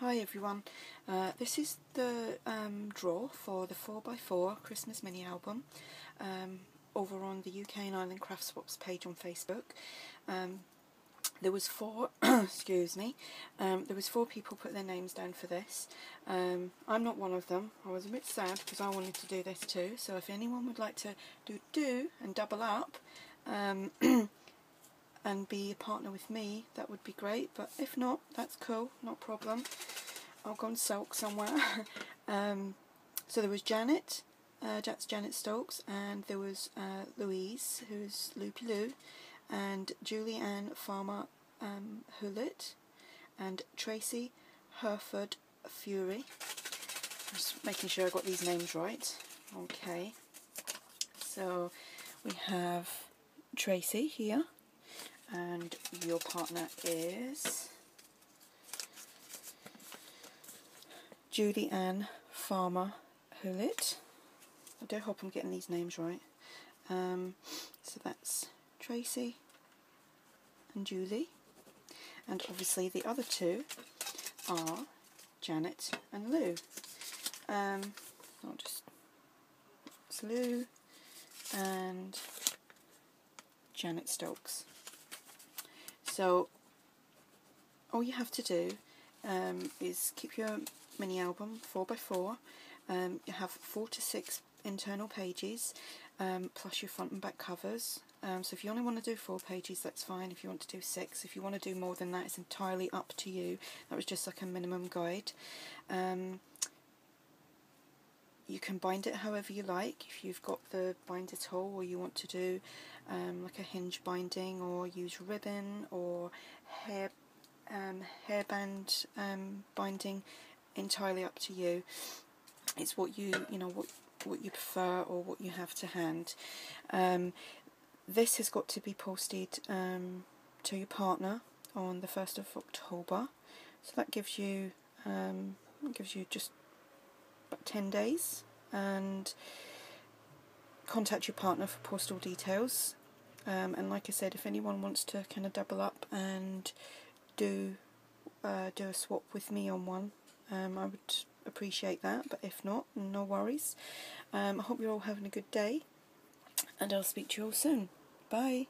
Hi everyone, uh, this is the um, draw for the 4x4 Christmas mini album um, over on the UK and Ireland Craft Swaps page on Facebook. Um, there was four, excuse me, um, there was four people put their names down for this. Um, I'm not one of them. I was a bit sad because I wanted to do this too. So if anyone would like to do do and double up, um, and be a partner with me, that would be great. But if not, that's cool, not problem. I'll go and sulk somewhere. um, so there was Janet, uh, that's Janet Stokes, and there was uh, Louise, who's Loopy Lou, and Julianne Farmer um, Howlett, and Tracy Herford Fury. Just making sure I got these names right. Okay. So we have Tracy here and your partner is Judy Ann Farmer Howlett. I do hope I'm getting these names right. Um, so that's Tracy and Julie. And obviously the other two are Janet and Lou. Um, I'll just it's Lou and Janet Stokes. So all you have to do um, is keep your mini album 4x4. Um, you have four to six internal pages um, plus your front and back covers. Um, so if you only want to do four pages, that's fine. If you want to do six, if you want to do more than that, it's entirely up to you. That was just like a minimum guide. You can bind it however you like. If you've got the binder tool or you want to do um, like a hinge binding or use ribbon or hair um, hairband um, binding entirely up to you. It's what you you know what what you prefer or what you have to hand. Um, this has got to be posted um, to your partner on the 1st of October. So that gives you um, gives you just 10 days and contact your partner for postal details. Um, and like I said if anyone wants to kind of double up and do uh, do a swap with me on one um, I would appreciate that. But if not no worries. Um, I hope you're all having a good day and I'll speak to you all soon. Bye